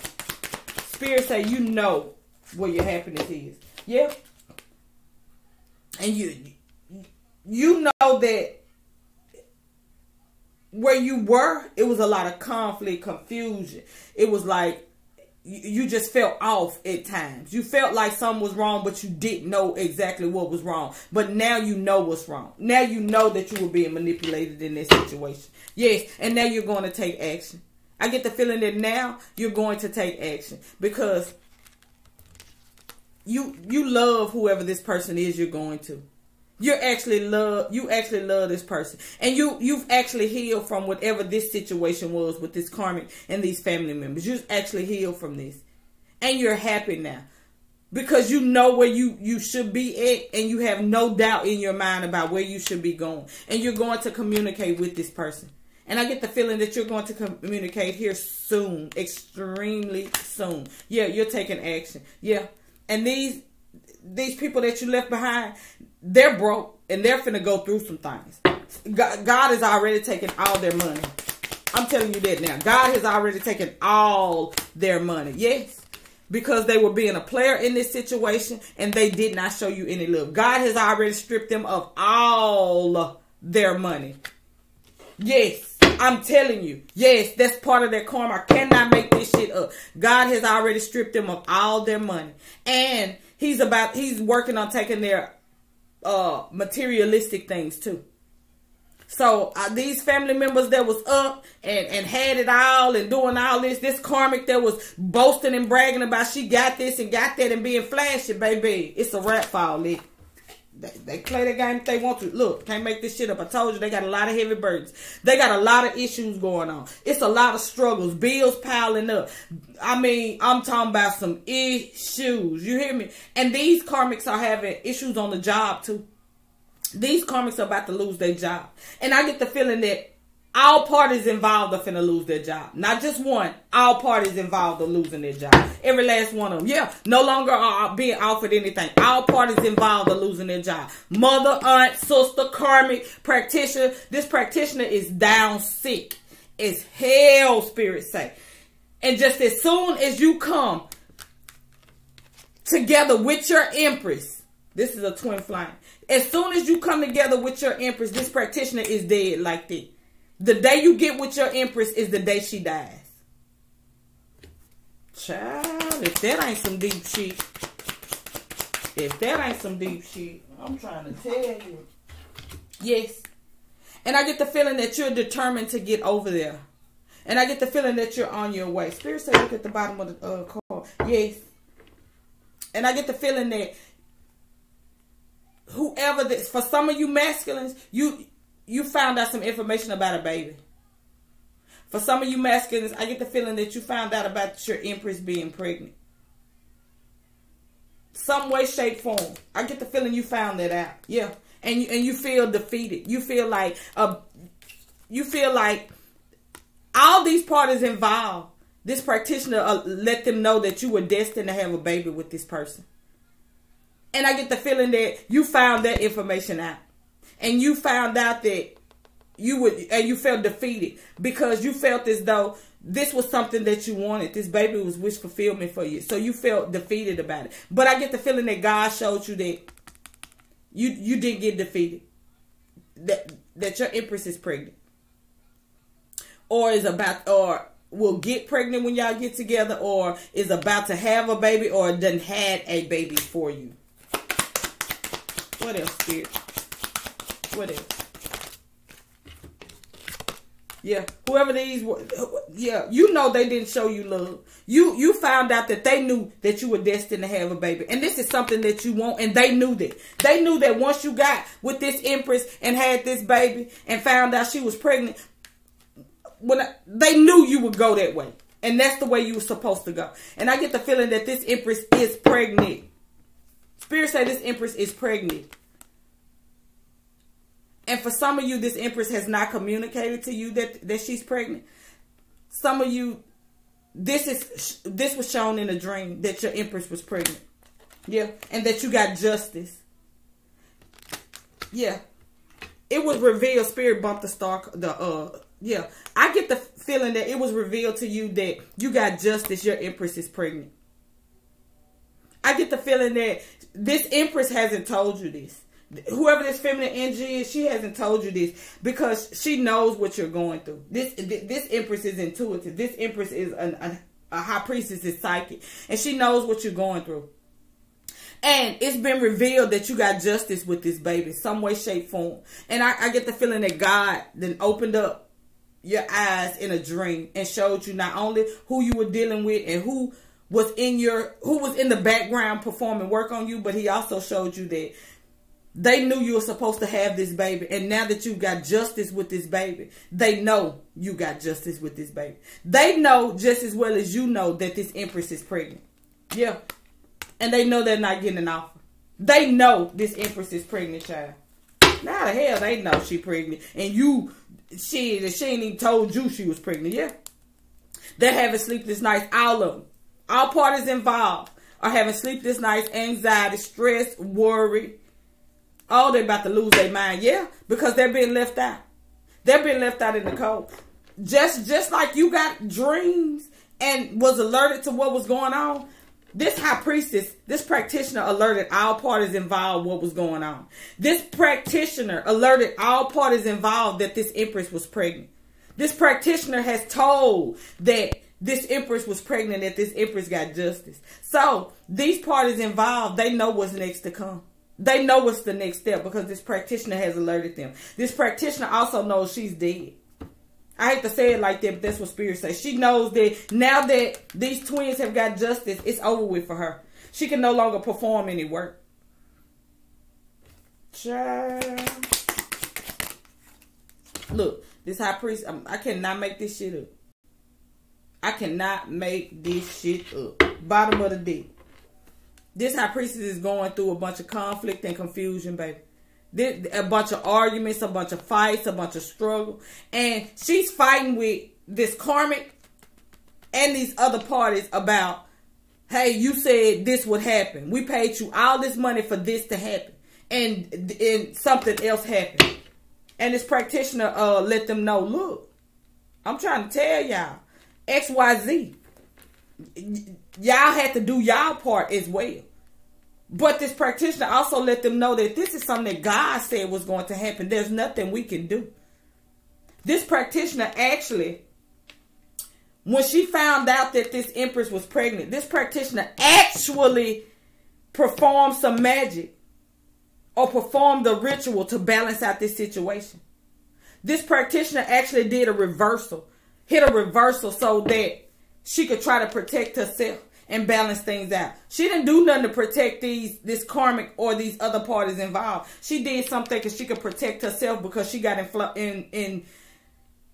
Spirit say you know where your happiness is. Yeah. And you you know that where you were, it was a lot of conflict, confusion. It was like you just felt off at times. You felt like something was wrong, but you didn't know exactly what was wrong. But now you know what's wrong. Now you know that you were being manipulated in this situation. Yes, and now you're going to take action. I get the feeling that now you're going to take action because you you love whoever this person is you're going to. You actually love you actually love this person. And you you've actually healed from whatever this situation was with this karmic and these family members. You've actually healed from this. And you're happy now. Because you know where you you should be at and you have no doubt in your mind about where you should be going. And you're going to communicate with this person. And I get the feeling that you're going to communicate here soon, extremely soon. Yeah, you're taking action. Yeah. And these these people that you left behind, they're broke and they're finna go through some things. God, God has already taken all their money. I'm telling you that now. God has already taken all their money. Yes. Because they were being a player in this situation and they did not show you any love. God has already stripped them of all their money. Yes. I'm telling you. Yes, that's part of their karma. I cannot make this shit up. God has already stripped them of all their money. And he's about he's working on taking their uh materialistic things too. So uh, these family members that was up and, and had it all and doing all this, this karmic that was boasting and bragging about she got this and got that and being flashy, baby. It's a rap file, Lee. They, they play the game if they want to. Look, can't make this shit up. I told you they got a lot of heavy burdens. They got a lot of issues going on. It's a lot of struggles, bills piling up. I mean, I'm talking about some issues. You hear me? And these karmics are having issues on the job too. These karmics are about to lose their job. And I get the feeling that all parties involved are finna lose their job. Not just one. All parties involved are losing their job. Every last one of them. Yeah, no longer are being offered anything. All parties involved are losing their job. Mother, aunt, sister, karmic, practitioner. This practitioner is down sick. It's hell, spirit say. And just as soon as you come together with your empress, this is a twin flame. As soon as you come together with your empress, this practitioner is dead like that. The day you get with your empress is the day she dies. Child, if that ain't some deep shit, if that ain't some deep shit, I'm trying to tell you. Yes. And I get the feeling that you're determined to get over there. And I get the feeling that you're on your way. Spirit said, look at the bottom of the uh, card. Yes. And I get the feeling that whoever this, for some of you masculines, you you found out some information about a baby. For some of you masculines, I get the feeling that you found out about your empress being pregnant. Some way, shape, form. I get the feeling you found that out. Yeah. And you, and you feel defeated. You feel like uh, you feel like all these parties involved, this practitioner uh, let them know that you were destined to have a baby with this person. And I get the feeling that you found that information out and you found out that you would and you felt defeated because you felt as though this was something that you wanted. This baby was wish fulfillment for you. So you felt defeated about it. But I get the feeling that God showed you that you you didn't get defeated. That that your empress is pregnant. Or is about or will get pregnant when y'all get together or is about to have a baby or done had a baby for you. What else, spirit? What? Yeah, whoever these were, yeah, you know they didn't show you love. You you found out that they knew that you were destined to have a baby, and this is something that you want, and they knew that. They knew that once you got with this empress and had this baby and found out she was pregnant, when I, they knew you would go that way, and that's the way you were supposed to go. And I get the feeling that this empress is pregnant. Spirit say this empress is pregnant. And for some of you, this empress has not communicated to you that, that she's pregnant. Some of you, this is this was shown in a dream that your empress was pregnant. Yeah. And that you got justice. Yeah. It was revealed, spirit bumped the star the uh yeah. I get the feeling that it was revealed to you that you got justice, your empress is pregnant. I get the feeling that this empress hasn't told you this whoever this feminine energy is, she hasn't told you this because she knows what you're going through. This this empress is intuitive. This empress is an, A high priestess is psychic, and she knows what you're going through. And it's been revealed that you got justice with this baby, some way, shape, form. And I, I get the feeling that God then opened up your eyes in a dream and showed you not only who you were dealing with and who was in your who was in the background performing work on you, but he also showed you that they knew you were supposed to have this baby, and now that you got justice with this baby, they know you got justice with this baby. They know just as well as you know that this empress is pregnant. Yeah, and they know they're not getting an offer. They know this empress is pregnant, child. Now the hell they know she pregnant, and you, she, she ain't even told you she was pregnant. Yeah, they're having sleepless nights. All of them, all parties involved are having sleepless nights, anxiety, stress, worry. Oh, they're about to lose their mind. Yeah, because they're being left out. They're being left out in the cold. Just, just like you got dreams and was alerted to what was going on this high priestess, this practitioner alerted all parties involved what was going on. This practitioner alerted all parties involved that this empress was pregnant. This practitioner has told that this empress was pregnant, that this empress got justice. So these parties involved, they know what's next to come. They know what's the next step because this practitioner has alerted them. This practitioner also knows she's dead. I hate to say it like that, but that's what Spirit says. She knows that now that these twins have got justice, it's over with for her. She can no longer perform any work. Child. Look, this high priest, I'm, I cannot make this shit up. I cannot make this shit up. Bottom of the deck. This high priestess is going through a bunch of conflict and confusion, baby a bunch of arguments, a bunch of fights, a bunch of struggle. And she's fighting with this karmic and these other parties about, hey, you said this would happen. We paid you all this money for this to happen. And, and something else happened. And this practitioner uh, let them know, look, I'm trying to tell y'all, XYZ. Y'all had to do y'all part as well. But this practitioner also let them know that this is something that God said was going to happen. There's nothing we can do. This practitioner actually, when she found out that this empress was pregnant, this practitioner actually performed some magic or performed a ritual to balance out this situation. This practitioner actually did a reversal, hit a reversal so that she could try to protect herself and balance things out. She didn't do nothing to protect these this karmic or these other parties involved. She did something because she could protect herself because she got in, in in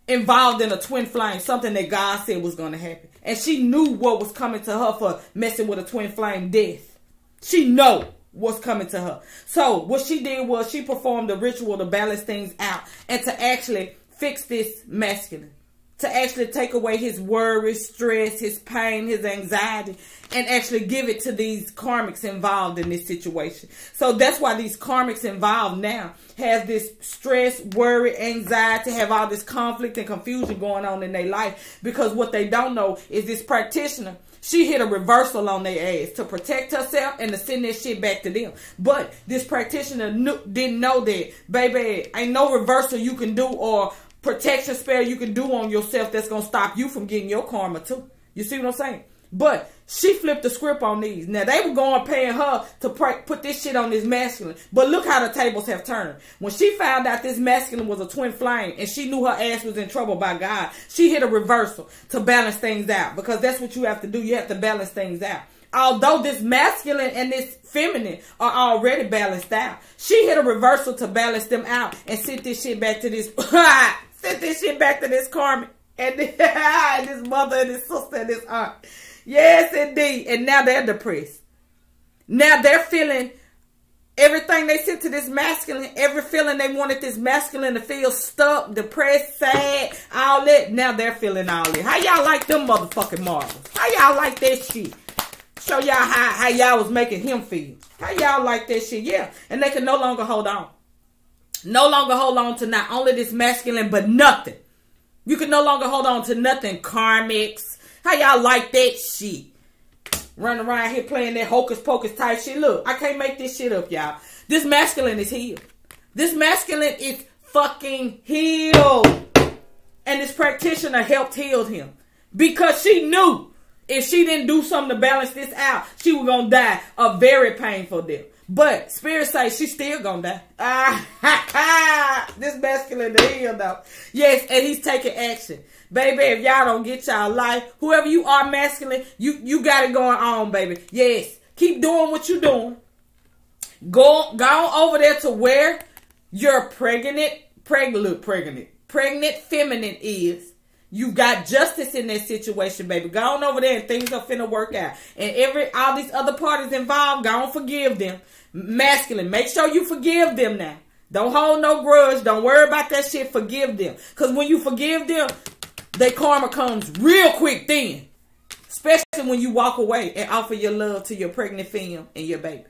involved in a twin flame, something that God said was going to happen, and she knew what was coming to her for messing with a twin flame death. She know what's coming to her. So what she did was she performed a ritual to balance things out and to actually fix this masculine to actually take away his worry, stress, his pain, his anxiety, and actually give it to these karmics involved in this situation. So that's why these karmics involved now have this stress, worry, anxiety, have all this conflict and confusion going on in their life because what they don't know is this practitioner she hit a reversal on their ass to protect herself and to send that shit back to them. But this practitioner knew, didn't know that, baby, ain't no reversal you can do or protection spell you can do on yourself that's gonna stop you from getting your karma too. You see what I'm saying? But she flipped the script on these. Now they were going paying her to put this shit on this masculine. But look how the tables have turned. When she found out this masculine was a twin flame and she knew her ass was in trouble by God, she hit a reversal to balance things out because that's what you have to do. You have to balance things out. Although this masculine and this feminine are already balanced out, she hit a reversal to balance them out and sent this shit back to this ah! Sent this shit back to this karmic and, and this mother and this sister and this aunt. Yes, indeed. And now they're depressed. Now they're feeling everything they sent to this masculine, every feeling they wanted this masculine to feel stuck, depressed, sad, all that. Now they're feeling all that. How y'all like them motherfucking marbles? How y'all like that shit? Show y'all how, how y'all was making him feel. How y'all like that shit? Yeah. And they can no longer hold on. No longer hold on to not only this masculine, but nothing. You can no longer hold on to nothing. Karmics. How y'all like that shit? Running around here playing that hocus pocus type shit. Look, I can't make this shit up, y'all. This masculine is healed. This masculine is fucking healed. And this practitioner helped heal him. Because she knew If she didn't do something to balance this out, she was gonna die a very painful death. But spirit says she's still gonna die. Ah, this masculine to hell though. Yes, and he's taking action. Baby, if y'all don't get y'all life, whoever you are masculine, you, you got it going on, baby. Yes. Keep doing what you're doing. Go, go over there to where your pregnant, pregnant, pregnant, pregnant feminine is. You got justice in that situation, baby. Go on over there and things are finna work out. And every all these other parties involved, go on forgive them. Masculine, make sure you forgive them now. Don't hold no grudge. Don't worry about that shit. Forgive them. Cause when you forgive them, their karma comes real quick then. Especially when you walk away and offer your love to your pregnant femme and your baby.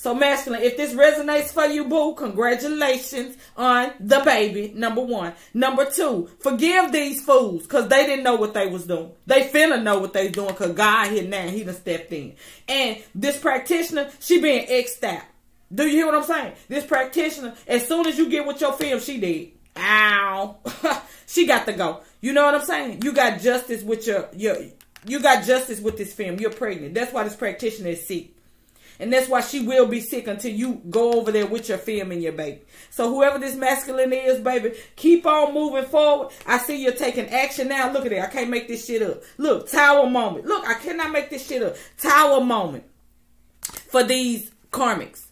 So masculine, if this resonates for you, boo, congratulations on the baby, number one. Number two, forgive these fools because they didn't know what they was doing. They finna know what they doing because God here now, he done stepped in. And this practitioner, she being X'd out. Do you hear what I'm saying? This practitioner, as soon as you get with your femme, she did. Ow. she got to go. You know what I'm saying? You got justice with your, your you got justice with this femme. You're pregnant. That's why this practitioner is sick. And that's why she will be sick until you go over there with your femme and your baby. So whoever this masculine is, baby, keep on moving forward. I see you're taking action now. Look at it. I can't make this shit up. Look, tower moment. Look, I cannot make this shit up. Tower moment for these karmics.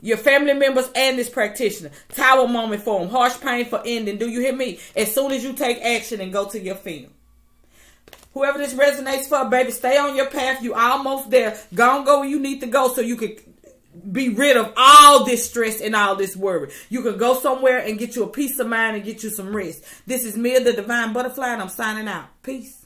Your family members and this practitioner. Tower moment for them. Harsh pain for ending. Do you hear me? As soon as you take action and go to your femme. Whoever this resonates for, baby, stay on your path. You almost there. Go and go where you need to go so you can be rid of all this stress and all this worry. You can go somewhere and get you a peace of mind and get you some rest. This is Mia, the Divine Butterfly, and I'm signing out. Peace.